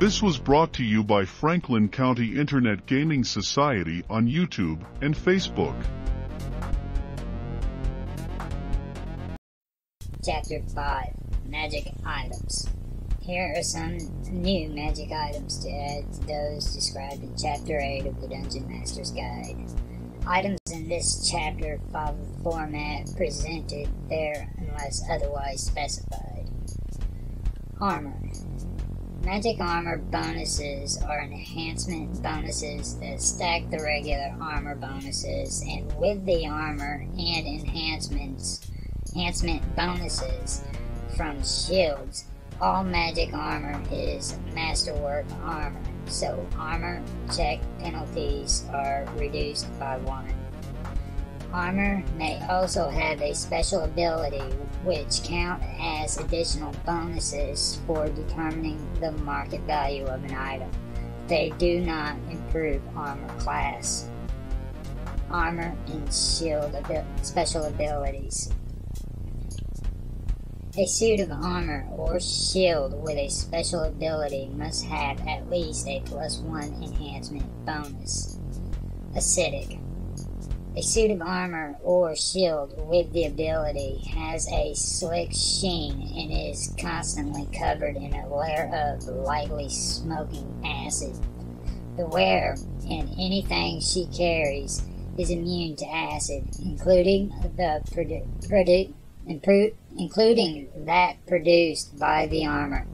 This was brought to you by Franklin County Internet Gaming Society on YouTube and Facebook. Chapter 5 Magic Items. Here are some new magic items to add to those described in Chapter 8 of the Dungeon Master's Guide. Items in this chapter follow the format presented there unless otherwise specified. Armor. Magic armor bonuses are enhancement bonuses that stack the regular armor bonuses, and with the armor and enhancements enhancement bonuses from shields. All magic armor is masterwork armor, so armor check penalties are reduced by one. Armor may also have a special ability which count as additional bonuses for determining the market value of an item. They do not improve armor class. Armor and shield special abilities. A suit of armor or shield with a special ability must have at least a plus one enhancement bonus. Acidic. A suit of armor or shield with the ability has a slick sheen and is constantly covered in a layer of lightly smoking acid. The wearer and anything she carries is immune to acid, including the produ- produ- including that produced by the armor.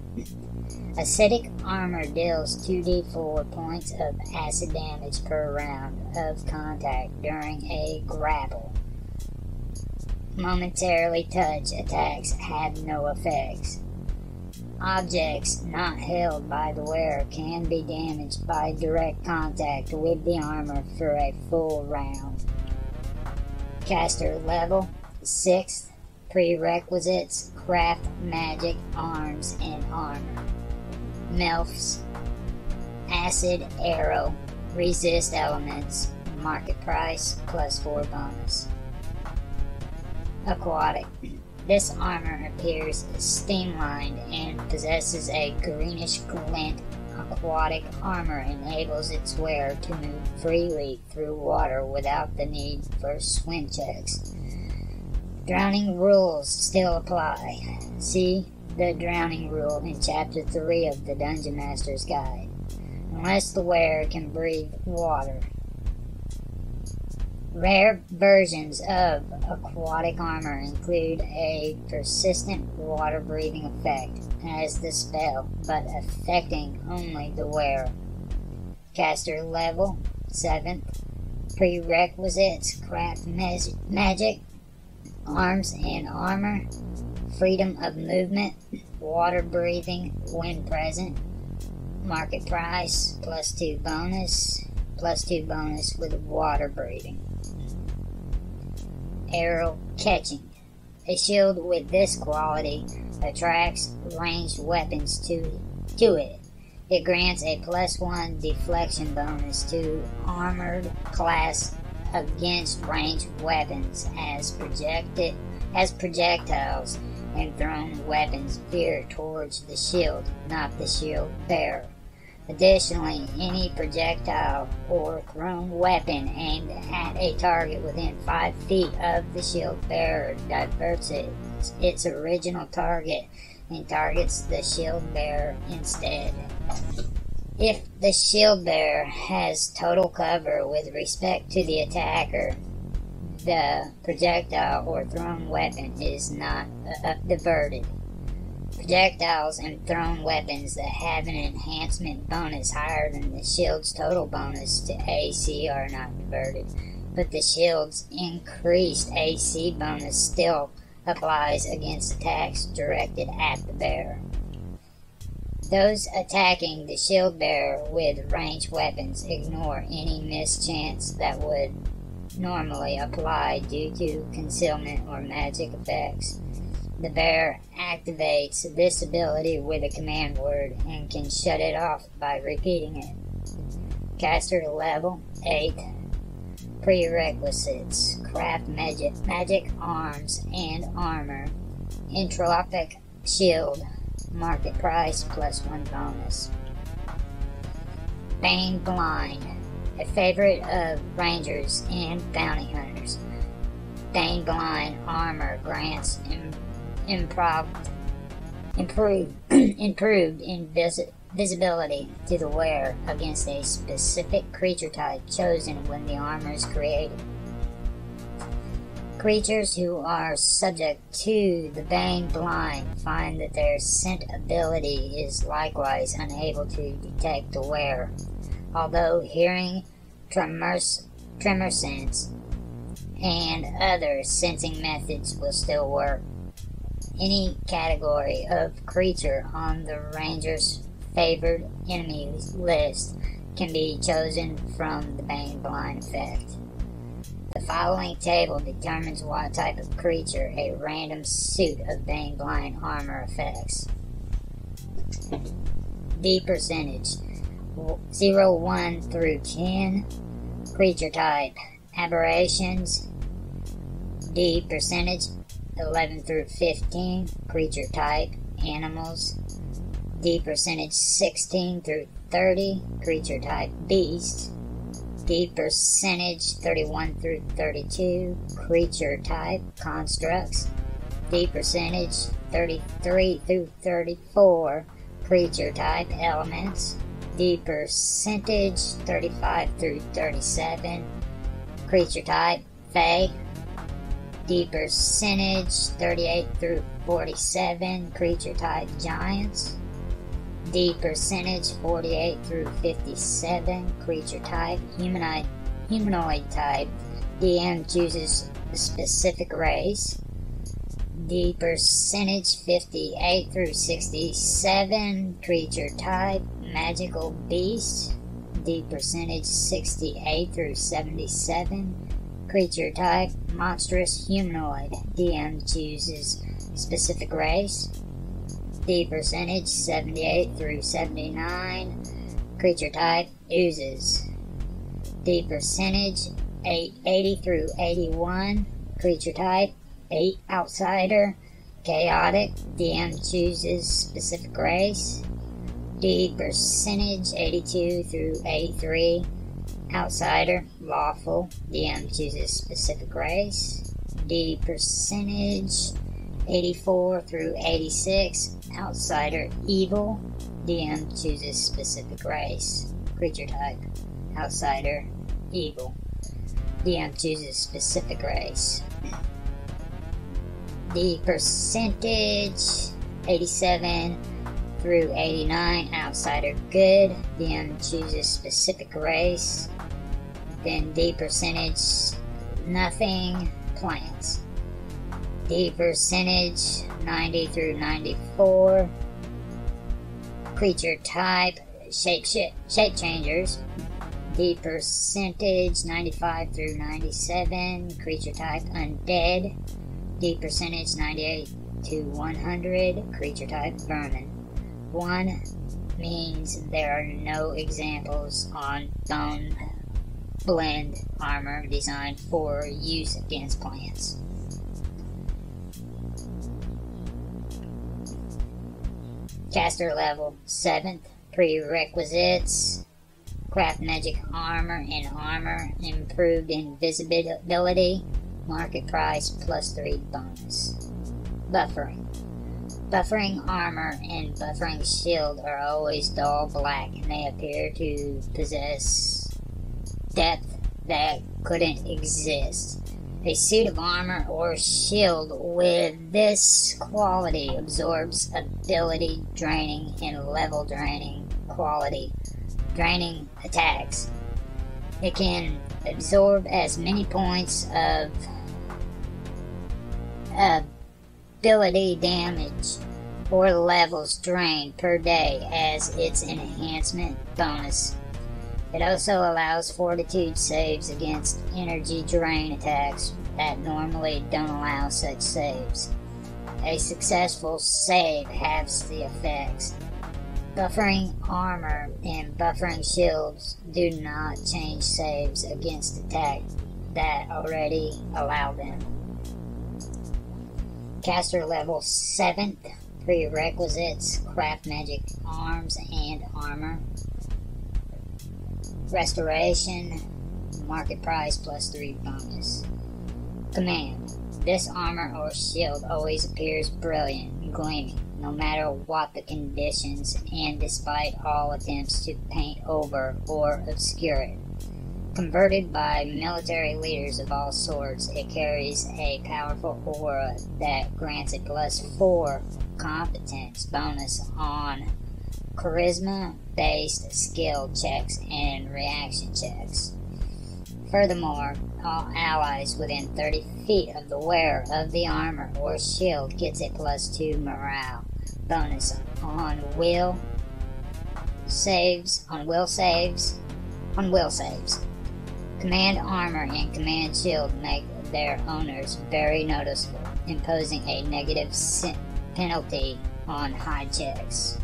Acidic armor deals 2d4 points of acid damage per round of contact during a grapple. Momentarily touch attacks have no effects. Objects not held by the wearer can be damaged by direct contact with the armor for a full round. Caster level 6th Prerequisites Craft Magic Arms and Armor. Melf's. Acid Arrow. Resist Elements. Market Price plus 4 bonus. Aquatic. This armor appears streamlined and possesses a greenish glint. Aquatic armor enables its wearer to move freely through water without the need for swim checks. Drowning rules still apply. See the drowning rule in Chapter 3 of the Dungeon Master's Guide. Unless the wearer can breathe water. Rare versions of aquatic armor include a persistent water breathing effect as the spell, but affecting only the wearer. Caster level 7th. Prerequisites craft magic arms and armor, freedom of movement, water breathing when present, market price, plus two bonus, plus two bonus with water breathing. Arrow catching. A shield with this quality attracts ranged weapons to, to it. It grants a plus one deflection bonus to armored class against ranged weapons as projected as projectiles and thrown weapons veer towards the shield, not the shield bearer. Additionally, any projectile or thrown weapon aimed at a target within 5 feet of the shield bearer diverts it, its original target and targets the shield bearer instead. If the shield bearer has total cover with respect to the attacker, the projectile or thrown weapon is not uh, diverted. Projectiles and thrown weapons that have an enhancement bonus higher than the shield's total bonus to AC are not diverted, but the shield's increased AC bonus still applies against attacks directed at the bearer. Those attacking the shield bearer with ranged weapons ignore any mischance that would normally applied due to concealment or magic effects. The bear activates this ability with a command word and can shut it off by repeating it. Caster level 8. Prerequisites Craft magic, magic arms and armor. Entropic shield market price plus one bonus. Bane Blind, a favorite of rangers and bounty hunters. Bane Blind armor grants Im- improv- improved, improved invis- visibility to the wearer against a specific creature type chosen when the armor is created. Creatures who are subject to the Bane Blind find that their scent ability is likewise unable to detect the wearer, although hearing, tremors, tremor sense, and other sensing methods will still work. Any category of creature on the ranger's favored enemies list can be chosen from the Bane Blind effect. The following table determines what type of creature a random suit of Bane Blind armor affects. D percentage 0, 1 through 10. Creature type aberrations. D percentage 11 through 15. Creature type animals. D percentage 16 through 30. Creature type beasts. D percentage 31 through 32, creature type constructs. D percentage 33 through 34, creature type elements. D percentage 35 through 37, creature type Fae. D percentage 38 through 47, creature type giants. D percentage 48 through 57, creature type, humanoid, humanoid type. DM chooses a specific race. D percentage 58 through 67, creature type, magical beast. the percentage 68 through 77, creature type, monstrous humanoid. DM chooses specific race. D percentage 78 through 79. Creature type oozes. D percentage 80 through 81. Creature type 8 outsider. Chaotic. DM chooses specific race. D percentage 82 through 83. Outsider. Lawful. DM chooses specific race. D percentage 84 through 86. Outsider evil. DM chooses specific race. Creature type. Outsider evil. DM chooses specific race. The percentage 87 through 89. Outsider good. DM chooses specific race. Then D percentage nothing plants. D percentage 90 through 94. Creature type shape shape, shape changers. D percentage 95 through 97. Creature type undead. D percentage 98 to 100. Creature type vermin. 1 means there are no examples on Bane Blind armor designed for use against plants. Caster level 7th. Prerequisites Craft magic armor and armor improved invisibility. Market price plus 3 bonus. Buffering. Buffering armor and buffering shield are always dull black and they appear to possess depth that couldn't exist. A suit of armor or shield with this quality absorbs ability draining and level draining quality draining attacks. It can absorb as many points of ability damage or levels drained per day as its enhancement bonus. It also allows fortitude saves against energy drain attacks that normally don't allow such saves. A successful save halves the effects. Buffering armor and buffering shields do not change saves against attacks that already allow them. Caster level 7th prerequisites craft magic arms and armor Restoration, market price plus 3 bonus. Command. This armor or shield always appears brilliant, and gleaming, no matter what the conditions, and despite all attempts to paint over or obscure it. Converted by military leaders of all sorts, it carries a powerful aura that grants a plus 4 competence bonus on charisma based skill checks and reaction checks. Furthermore, all allies within 30 feet of the wearer of the armor or shield gets a plus 2 morale bonus on will saves, on will saves, on will saves. Command armor and command shield make their owners very noticeable, imposing a negative penalty on Hide checks.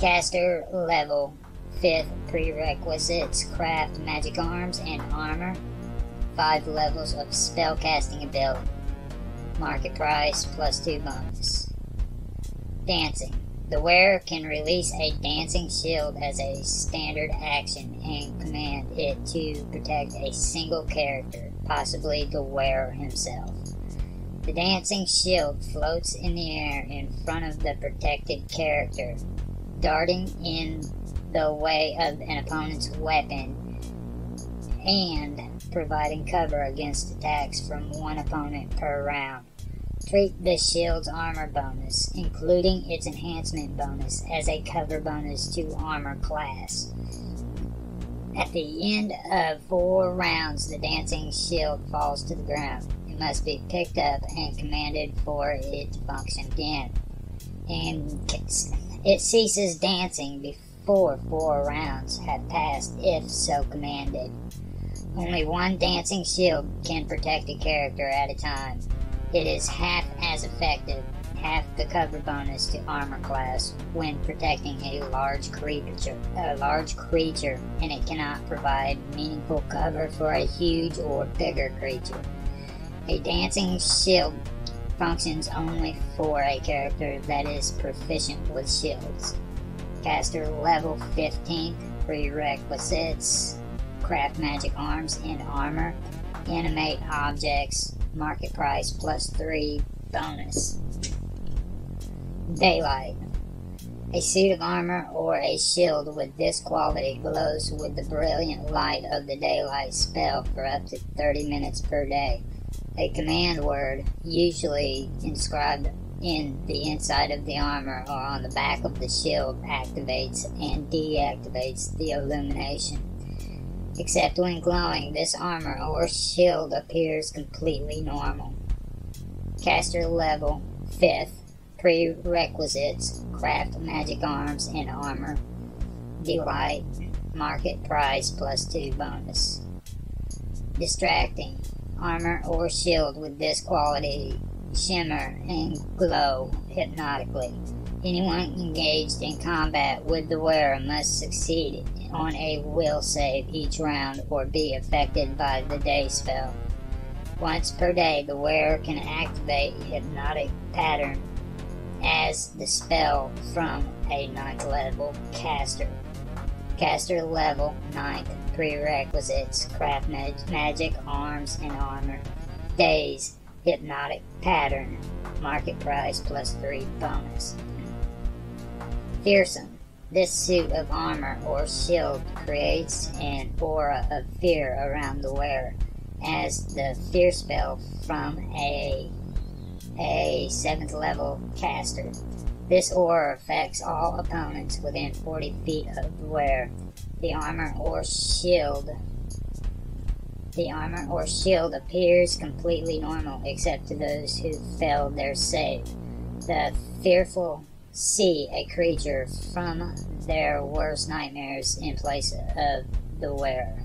Caster level 5th prerequisites craft magic arms and armor. 5 levels of spell casting ability. Market price plus 2 bonus. Dancing. The wearer can release a dancing shield as a standard action and command it to protect a single character, possibly the wearer himself. The dancing shield floats in the air in front of the protected character, darting in the way of an opponent's weapon and providing cover against attacks from one opponent per round. Treat the shield's armor bonus, including its enhancement bonus, as a cover bonus to armor class. At the end of four rounds, the dancing shield falls to the ground. It must be picked up and commanded for it to function again. And it ceases dancing before four rounds have passed, if so commanded. Only one dancing shield can protect a character at a time. It is half as effective, half the cover bonus to armor class when protecting a large creature, a large creature, and it cannot provide meaningful cover for a huge or bigger creature. A dancing shield functions only for a character that is proficient with shields. Caster level 15 prerequisites craft magic arms and armor, animate objects, market price plus 3 bonus. Daylight. A suit of armor or a shield with this quality glows with the brilliant light of the daylight spell for up to 30 minutes per day. A command word, usually inscribed in the inside of the armor or on the back of the shield, activates and deactivates the illumination. Except when glowing, this armor or shield appears completely normal. Caster level 5th. Prerequisites Craft magic arms and armor. Daylight. Market price plus 2 bonus. Distracting. Armor or shield with this quality shimmer and glow hypnotically. Anyone engaged in combat with the wearer must succeed on a will save each round or be affected by the daze spell. Once per day, the wearer can activate hypnotic pattern as the spell from a ninth level caster. Caster level 9th prerequisites craft mag magic arms and armor. Daze hypnotic pattern market price plus 3 bonus. Fearsome this suit of armor or shield creates an aura of fear around the wearer, as the fear spell from a a 7th level caster. This aura affects all opponents within 40 feet of the wearer. The armor or shield the armor or shield appears completely normal except to those who failed their save. The fearful see a creature from their worst nightmares in place of the wearer.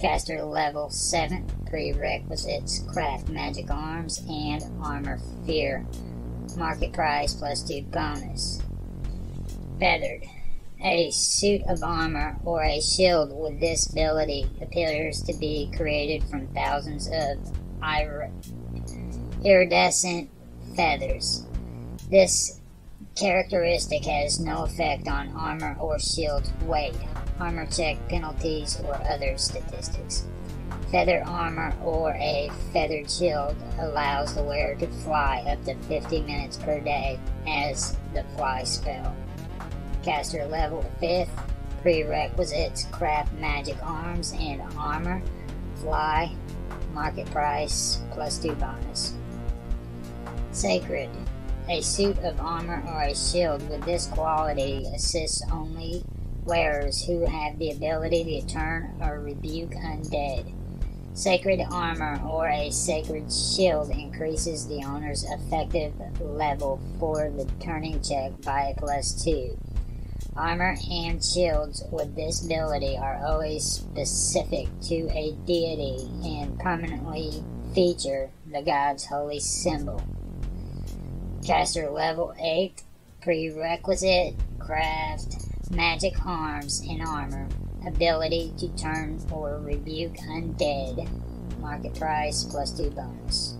Caster level 7 prerequisites craft magic arms and armor fear. Market price plus 2 bonus. Feathered. A suit of armor or a shield with this ability appears to be created from thousands of iridescent feathers. This characteristic has no effect on armor or shield weight. armor check penalties, or other statistics. Feather armor or a feathered shield allows the wearer to fly up to 50 minutes per day as the fly spell. Caster level 5th. Prerequisites craft magic arms and armor. Fly. Market price plus 2 bonus. Sacred. A suit of armor or a shield with this quality assists only wearers who have the ability to turn or rebuke undead. Sacred armor or a sacred shield increases the owner's effective level for the turning check by a plus 2. Armor and shields with this ability are always specific to a deity and permanently feature the god's holy symbol. Caster level 8 prerequisite craft magic arms and armor ability to turn or rebuke undead. Market price plus 2 bonus.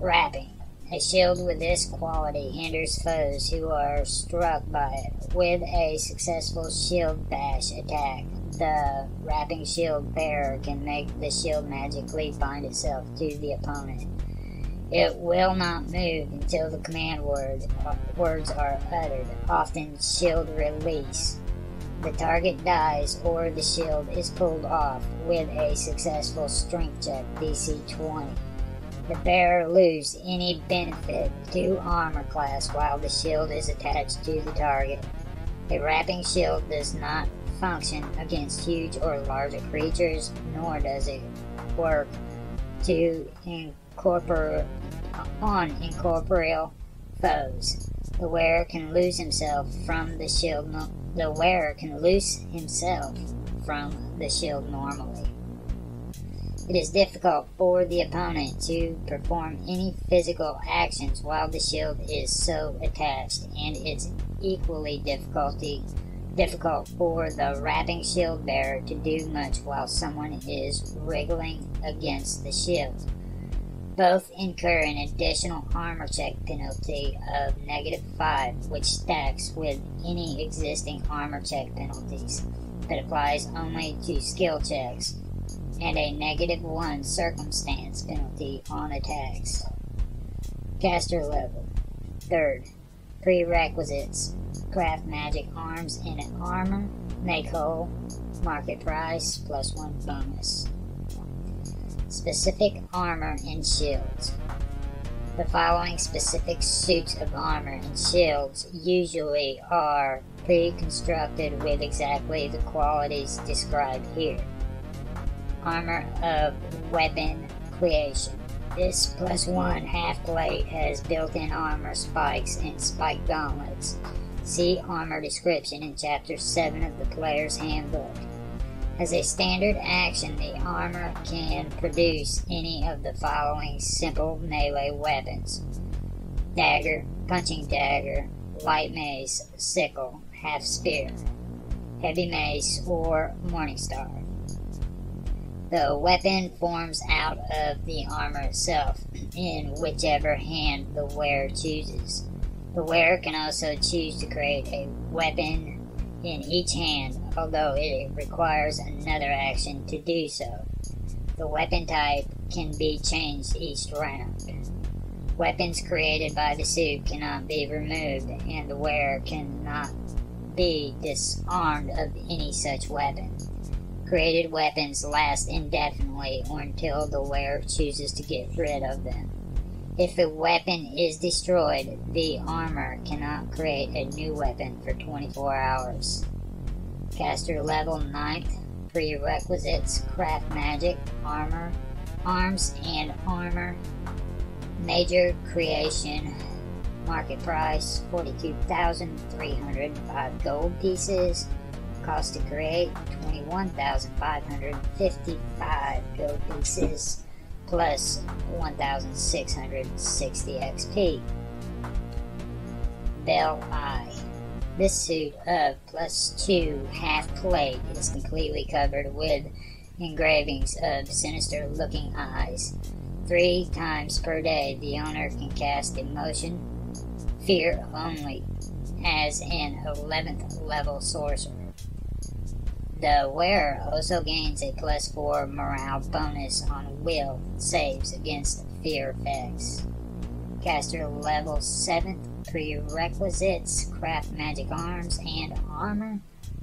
Wrapping. A shield with this quality hinders foes who are struck by it. With a successful shield bash attack, the wrapping shield bearer can make the shield magically bind itself to the opponent. It will not move until the command word, words are uttered, often shield release the target dies or the shield is pulled off with a successful strength check DC 20. The bearer loses any benefit to armor class while the shield is attached to the target. A wrapping shield does not function against huge or larger creatures, nor does it work to on incorporeal foes. The wearer can lose himself from the shield the wearer can loose himself from the shield normally. It is difficult for the opponent to perform any physical actions while the shield is so attached, and it's equally difficulty, difficult for the wrapping shield bearer to do much while someone is wriggling against the shield. Both incur an additional armor check penalty of negative 5, which stacks with any existing armor check penalties, but applies only to skill checks, and a negative 1 circumstance penalty on attacks. Caster level. Third, prerequisites craft magic arms and armor, make whole, market price, plus 1 bonus specific armor and shields. The following specific suits of armor and shields usually are pre-constructed with exactly the qualities described here. Armor of weapon creation. This plus one half plate has built-in armor spikes and spike gauntlets. See armor description in chapter 7 of the player's handbook. As a standard action, the armor can produce any of the following simple melee weapons dagger, punching dagger, light mace, sickle, half spear, heavy mace, or morning star. The weapon forms out of the armor itself, in whichever hand the wearer chooses. The wearer can also choose to create a weapon in each hand, although it requires another action to do so. The weapon type can be changed each round. Weapons created by the suit cannot be removed, and the wearer cannot be disarmed of any such weapon. Created weapons last indefinitely or until the wearer chooses to get rid of them. If a weapon is destroyed, the armor cannot create a new weapon for 24 hours. Caster level 9th. Prerequisites craft magic, armor, arms, and armor. Major creation. Market price 42,305 gold pieces. Cost to create 21,555 gold pieces plus 1,660 XP. Bell Eye. This suit of plus 2 half plate is completely covered with engravings of sinister looking eyes. Three times per day, the owner can cast Emotion, Fear only, as an 11th level sorcerer. The wearer also gains a plus 4 morale bonus on will saves against fear effects. Caster level 7 prerequisites craft magic arms and armor.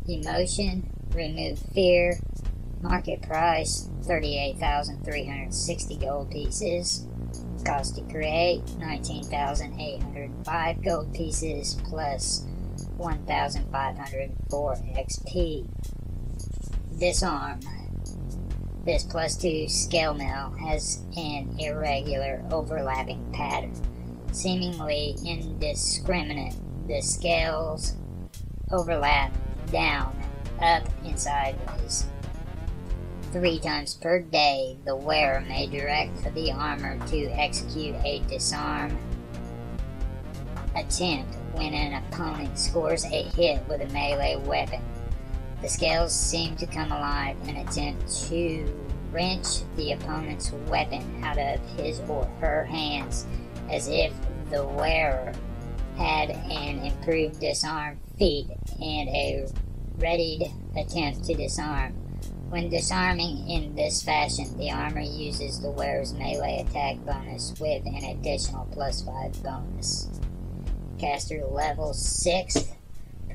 Emotion, remove fear. Market price 38,360 gold pieces. Cost to create 19,805 gold pieces plus 1,504 XP. Disarm. This plus 2 scale mail has an irregular overlapping pattern, seemingly indiscriminate. The scales overlap down, up, and sideways. Three times per day, the wearer may direct the armor to execute a disarm attempt when an opponent scores a hit with a melee weapon. The scales seem to come alive and attempt to wrench the opponent's weapon out of his or her hands as if the wearer had an improved disarm feat and a readied attempt to disarm. When disarming in this fashion, the armor uses the wearer's melee attack bonus with an additional plus 5 bonus. Caster level 6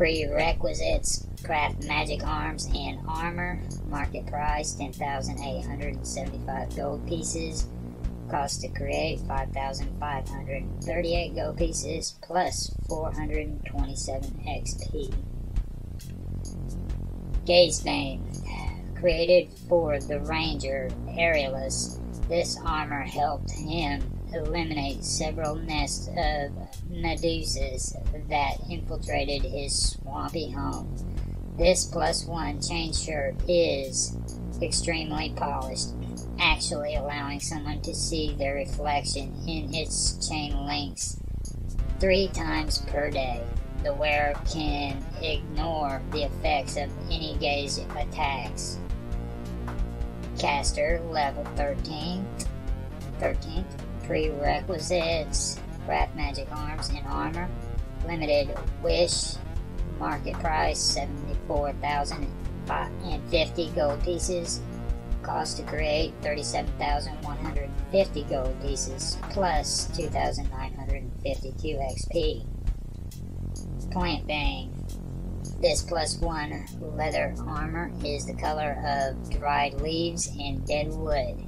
Prerequisites craft magic arms and armor. Market price 10,875 gold pieces. Cost to create 5,538 gold pieces plus 427 XP. Gazebane. Created for the Ranger Aerialus, this armor helped him eliminate several nests of medusas that infiltrated his swampy home. This plus one chain shirt is extremely polished, actually allowing someone to see their reflection in its chain links three times per day. The wearer can ignore the effects of any gaze attacks. Caster level 13. 13th prerequisites craft magic arms and armor limited wish market price 74,050 gold pieces cost to create 37,150 gold pieces plus 2,952 XP Plantbane this plus one leather armor is the color of dried leaves and dead wood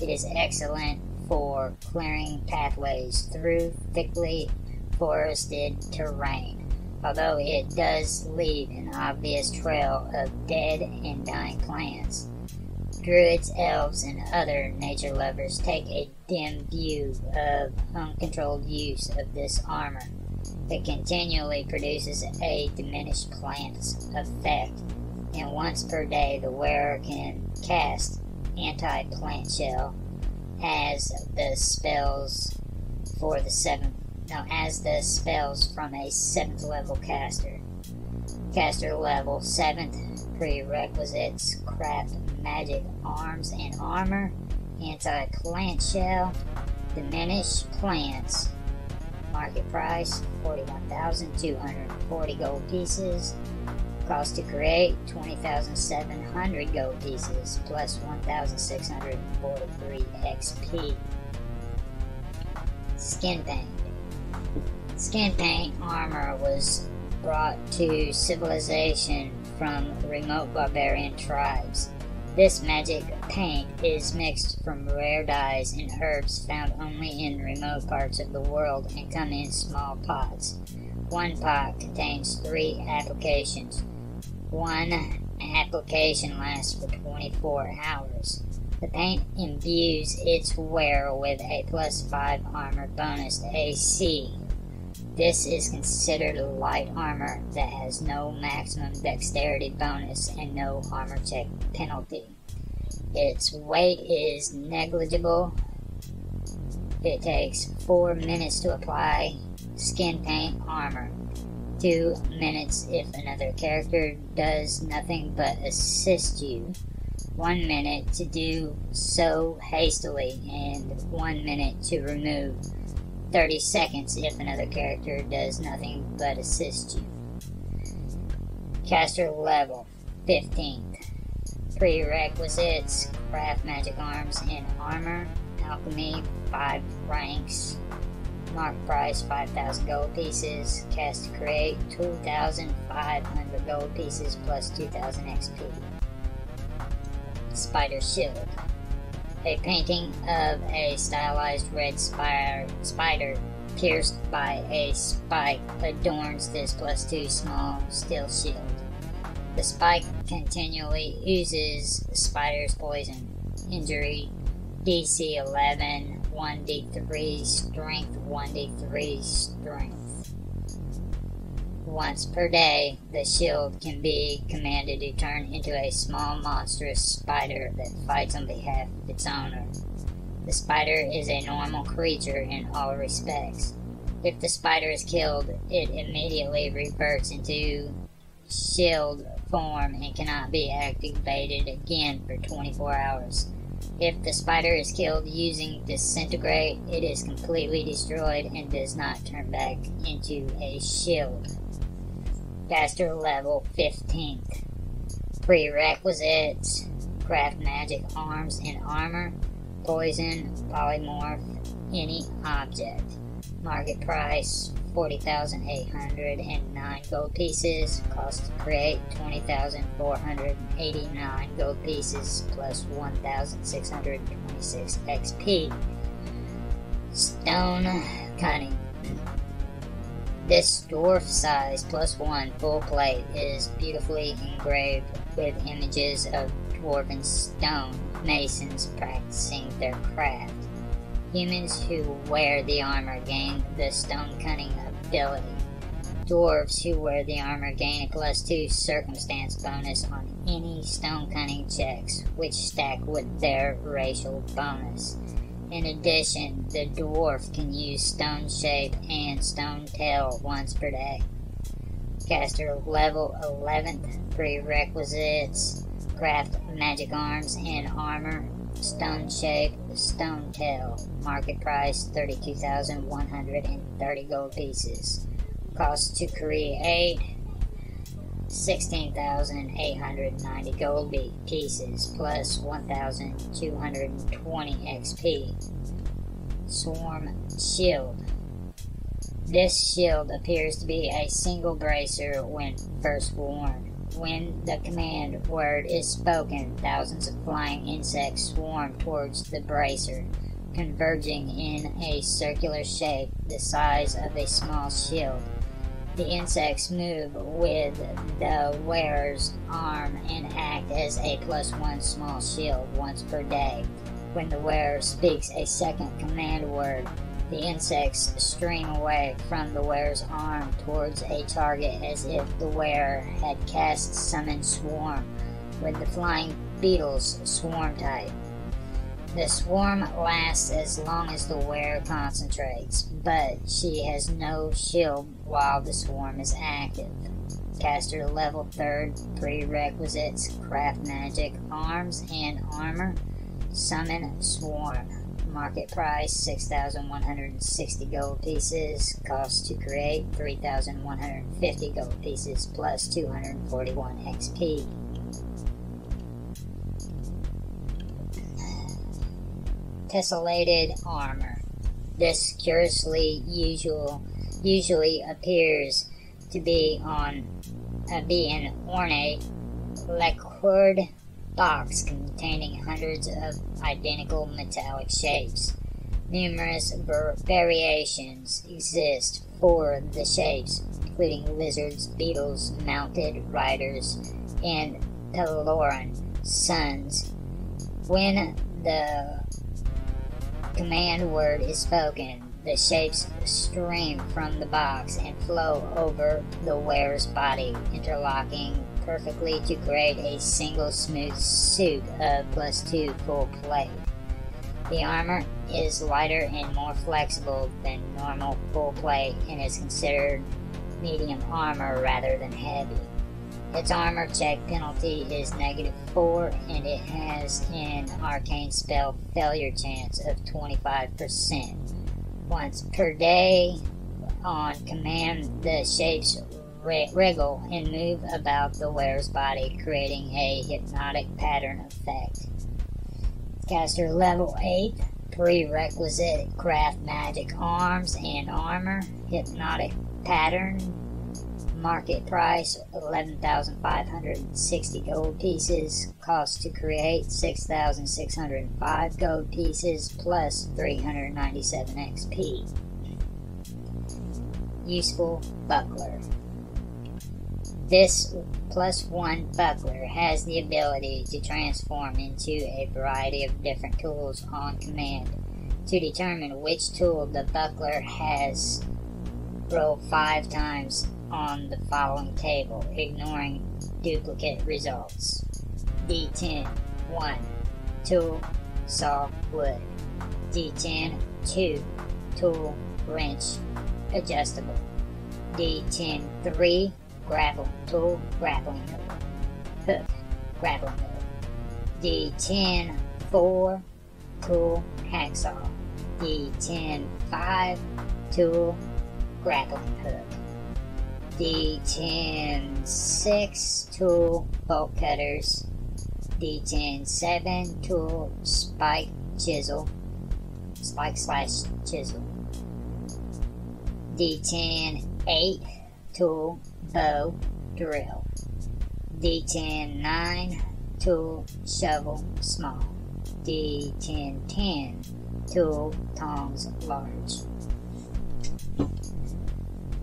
it is excellent for clearing pathways through thickly forested terrain, although it does leave an obvious trail of dead and dying plants. Druids, elves, and other nature lovers take a dim view of uncontrolled use of this armor. It continually produces a diminished plant's effect, and once per day the wearer can cast anti-plant shell as the spells for the seventh no as the spells from a seventh level caster. Caster level seventh prerequisites craft magic arms and armor, anti-plant shell, diminish plants. Market price 41,240 gold pieces. Cost to create 20,700 gold pieces plus 1,643 XP. Skin paint. Skin paint armor was brought to civilization from remote barbarian tribes. This magic paint is mixed from rare dyes and herbs found only in remote parts of the world and come in small pots. One pot contains three applications one application lasts for 24 hours. The paint imbues its wearer with a plus 5 armor bonus to AC. This is considered light armor that has no maximum dexterity bonus and no armor check penalty. Its weight is negligible. It takes 4 minutes to apply skin paint armor two minutes if another character does nothing but assist you, one minute to do so hastily, and one minute to remove, 30 seconds if another character does nothing but assist you. Caster level 15. Prerequisites Craft magic arms and armor. Alchemy 5 ranks. Mark price 5,000 gold pieces. Cast create 2,500 gold pieces plus 2,000 XP. Spider Shield. A painting of a stylized red spire, spider pierced by a spike adorns this plus 2 small steel shield. The spike continually oozes the spider's poison. Injury DC 11, 1d3 strength, 1d3 strength. Once per day, the shield can be commanded to turn into a small monstrous spider that fights on behalf of its owner. The spider is a normal creature in all respects. If the spider is killed, it immediately reverts into shield form and cannot be activated again for 24 hours. If the spider is killed using disintegrate, it is completely destroyed and does not turn back into a shield. Caster level 15th. Prerequisites craft magic arms and armor, poison, polymorph, any object. Market price 40,809 gold pieces. Cost to create 20,489 gold pieces plus 1,626 XP. Stone cutting. This dwarf size plus one full plate is beautifully engraved with images of dwarven stone masons practicing their craft. Humans who wear the armor gain the stone cutting ability. Dwarves who wear the armor gain a plus 2 circumstance bonus on any stone cutting checks, which stack with their racial bonus. In addition, the dwarf can use stone shape and stone tell once per day. Caster level 11th prerequisites craft magic arms and armor stone shape, stone tell. Market price 32,130 gold pieces. Cost to create 16,890 gold pieces plus 1,220 XP. Swarm Shield. This shield appears to be a single bracer when first worn. When the command word is spoken, thousands of flying insects swarm towards the bracer, converging in a circular shape the size of a small shield. The insects move with the wearer's arm and act as a plus one small shield once per day. When the wearer speaks a second command word, the insects stream away from the wearer's arm towards a target as if the wearer had cast summon swarm with the flying beetles swarm type. The swarm lasts as long as the wearer concentrates, but she has no shield while the swarm is active. Caster level 3rd prerequisites craft magic arms and armor. Summon swarm. Market price 6,160 gold pieces. Cost to create 3,150 gold pieces plus 241 XP. Tessellated armor. This curiously usual usually appears to be on uh, be an ornate lacquered box containing hundreds of identical metallic shapes. Numerous variations exist for the shapes, including lizards, beetles, mounted riders, and Peloran suns. When the command word is spoken, the shapes stream from the box and flow over the wearer's body, interlocking perfectly to create a single smooth suit of plus two full plate. The armor is lighter and more flexible than normal full plate and is considered medium armor rather than heavy. Its armor check penalty is negative 4 and it has an arcane spell failure chance of 25%. Once per day on command, the shapes wriggle and move about the wearer's body, creating a hypnotic pattern effect. Caster level 8 prerequisite craft magic arms and armor, hypnotic pattern, market price 11,560 gold pieces, cost to create 6,605 gold pieces plus 397 XP. Useful buckler. This plus one buckler has the ability to transform into a variety of different tools on command. To determine which tool the buckler has, roll five times on the following table, ignoring duplicate results. D10 1 Tool Saw Wood. D10 2 Tool Wrench Adjustable. D10 3 gravel, Tool Grappling Hook. Hook Grappling Hook. D10 4 Tool Hacksaw. D10 5 Tool Grappling Hook. D10 6 tool bolt cutters, D10 7 tool spike chisel, spike slash chisel, D10 8 tool bow drill, D10 9 tool shovel small, D10 10 tool tongs large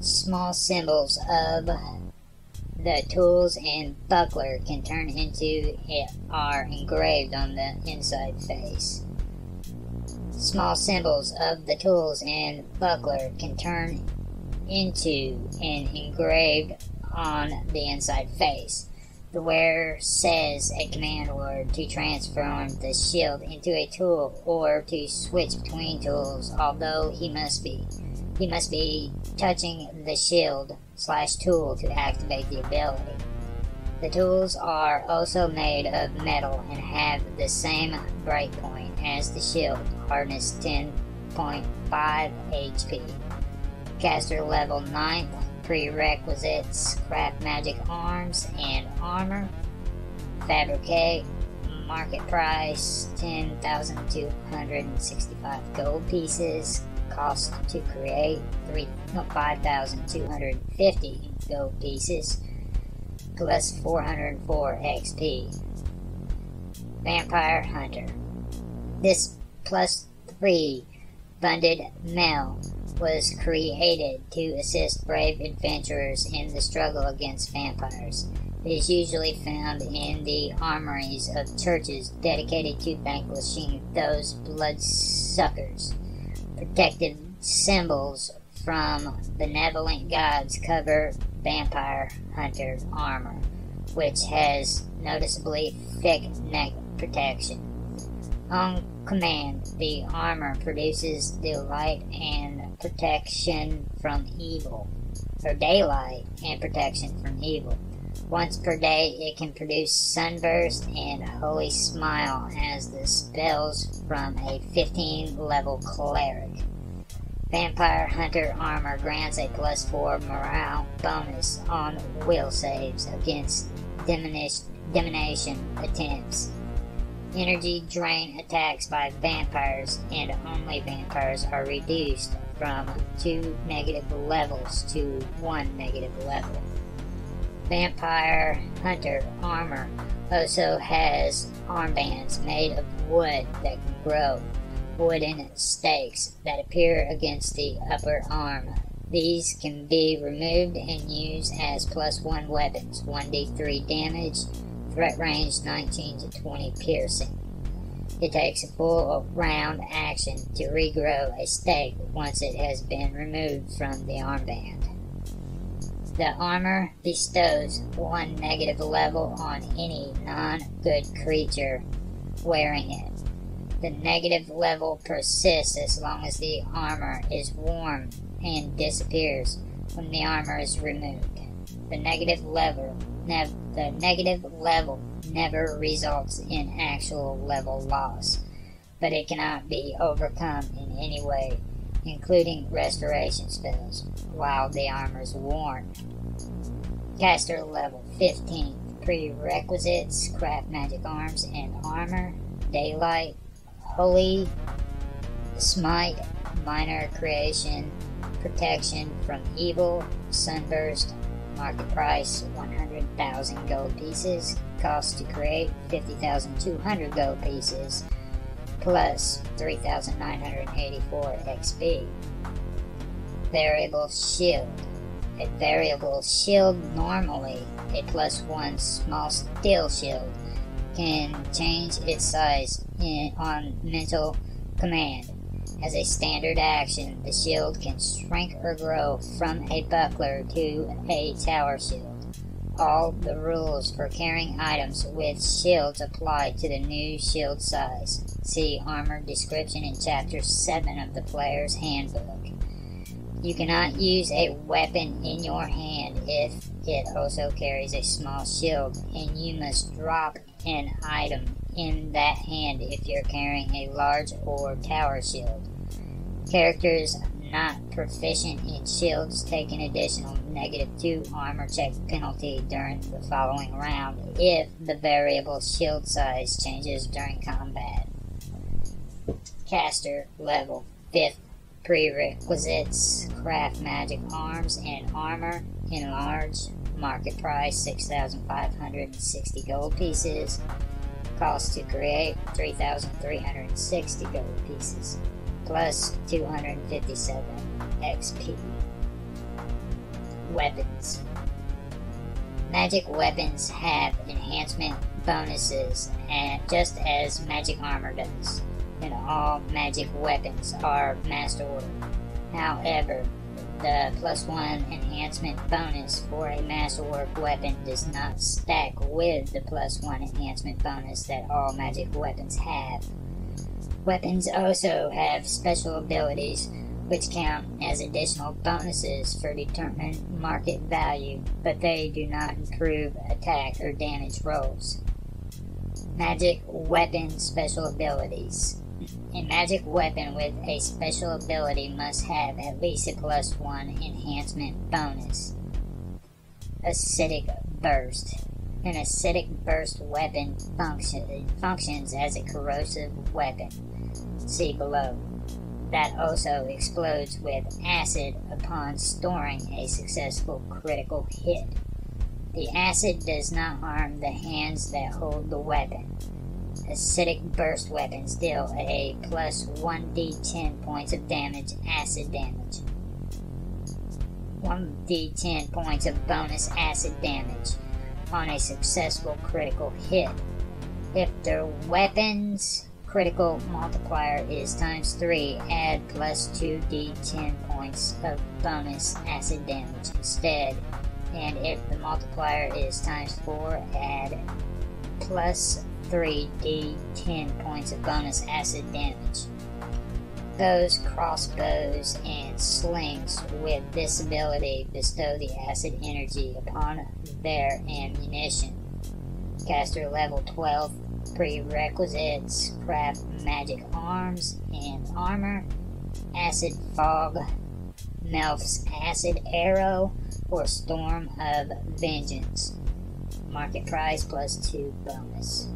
small symbols of the tools and buckler can turn into are engraved on the inside face. Small symbols of the tools and buckler can turn into and engraved on the inside face. The wearer says a command word to transform the shield into a tool or to switch between tools, although he must be he must be touching the shield slash tool to activate the ability. The tools are also made of metal and have the same breakpoint as the shield, hardness 10.5 HP. Caster level 9th, prerequisites, craft magic arms and armor. Fabricate, market price 10,265 gold pieces, cost to create three, 5,250 gold pieces plus 404 XP. Vampire Hunter. This plus 3 banded mail was created to assist brave adventurers in the struggle against vampires. It is usually found in the armories of churches dedicated to vanquishing those bloodsuckers protective symbols from benevolent gods cover vampire hunter armor, which has noticeably thick neck protection. On command, the armor produces the light and protection from evil, or daylight and protection from evil. Once per day, it can produce Sunburst and Holy Smite as the spells from a 15 level cleric. Vampire Hunter armor grants a plus 4 morale bonus on will saves against divination attempts. Energy drain attacks by vampires and only vampires are reduced from 2 negative levels to 1 negative level. Vampire Hunter armor also has armbands made of wood that can grow, wooden stakes that appear against the upper arm. These can be removed and used as plus one weapons, 1d3 damage, threat range 19 to 20 piercing. It takes a full round action to regrow a stake once it has been removed from the armband. The armor bestows one negative level on any non-good creature wearing it. The negative level persists as long as the armor is worn and disappears when the armor is removed. The negative level, nev- the negative level never results in actual level loss, but it cannot be overcome in any way including restoration spells, while the armor is worn. Caster level 15. Prerequisites Craft magic arms and armor. Daylight. Holy Smite. Minor creation. Protection from evil. Sunburst. Market price 100,000 gold pieces. Cost to create 50,200 gold pieces plus 3,984 XP. Variable shield. A variable shield normally, a plus one small steel shield, can change its size in, on mental command. As a standard action, the shield can shrink or grow from a buckler to a tower shield. All the rules for carrying items with shields apply to the new shield size. See armor description in Chapter 7 of the Player's Handbook. You cannot use a weapon in your hand if it also carries a small shield, and you must drop an item in that hand if you're carrying a large or tower shield. Characters not proficient in shields take an additional negative 2 armor check penalty during the following round if the variable shield size changes during combat. Caster level 5th Prerequisites Craft magic arms and armor. Enlarge. Market price 6,560 gold pieces. Cost to create 3,360 gold pieces. Plus 257 XP. Weapons. Magic weapons have enhancement bonuses, and just as magic armor does and all magic weapons are master However, the plus one enhancement bonus for a masterwork weapon does not stack with the plus one enhancement bonus that all magic weapons have. Weapons also have special abilities which count as additional bonuses for determined market value, but they do not improve attack or damage rolls. Magic weapon special abilities. A magic weapon with a special ability must have at least a plus one enhancement bonus. Acidic Burst. An acidic burst weapon function, functions as a corrosive weapon. See below. That also explodes with acid upon storing a successful critical hit. The acid does not harm the hands that hold the weapon acidic burst weapons deal a plus 1d10 points of damage acid damage. 1d10 points of bonus acid damage on a successful critical hit. If their weapon's critical multiplier is times 3, add plus 2d10 points of bonus acid damage instead. And if the multiplier is times 4, add plus 3d10 points of bonus acid damage. Bows, crossbows, and slings with this ability bestow the acid energy upon their ammunition. Caster level 12 prerequisites craft magic arms and armor, acid fog, Melf's acid arrow, or storm of vengeance. Market price plus 2 bonus.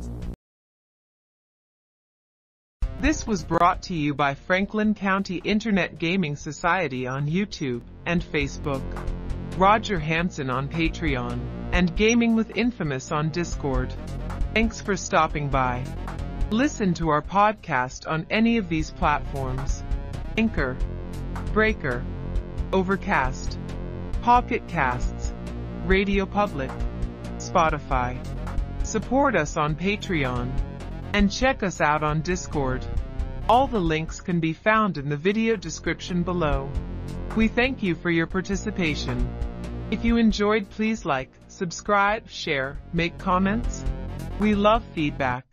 This was brought to you by Franklin County Internet Gaming Society on YouTube and Facebook, Roger Hanson on Patreon, and Gaming with Infamous on Discord. Thanks for stopping by. Listen to our podcast on any of these platforms. Anchor, Breaker, Overcast, Pocket Casts, Radio Public, Spotify. Support us on Patreon and check us out on Discord. All the links can be found in the video description below. We thank you for your participation. If you enjoyed please like, subscribe, share, make comments. We love feedback.